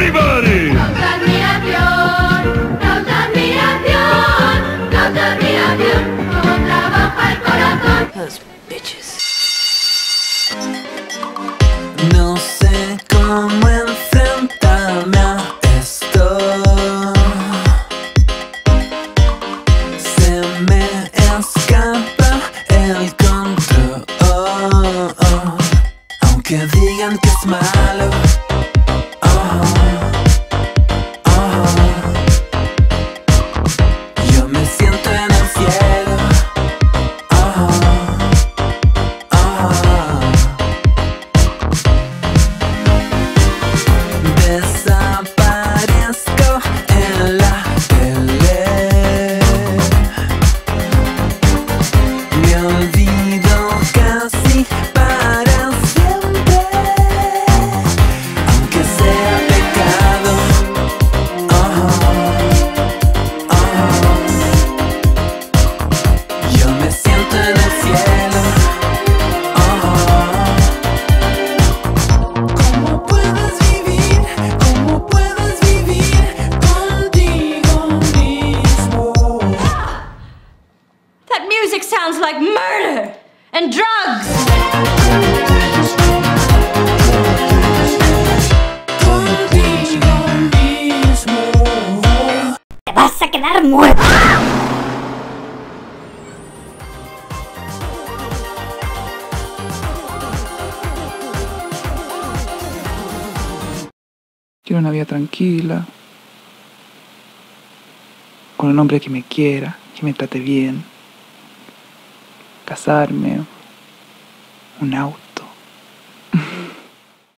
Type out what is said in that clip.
Everybody! Causa admiración, causa admiración, causa admiración, cómo trabaja el corazón. Those bitches. No sé cómo enfrentarme a esto. Se me escapa el control. Aunque digan que es malo. Sounds like murder and drugs. Quiero una vida tranquila, con un hombre que me quiera, que me trate bien, casarme, un auto.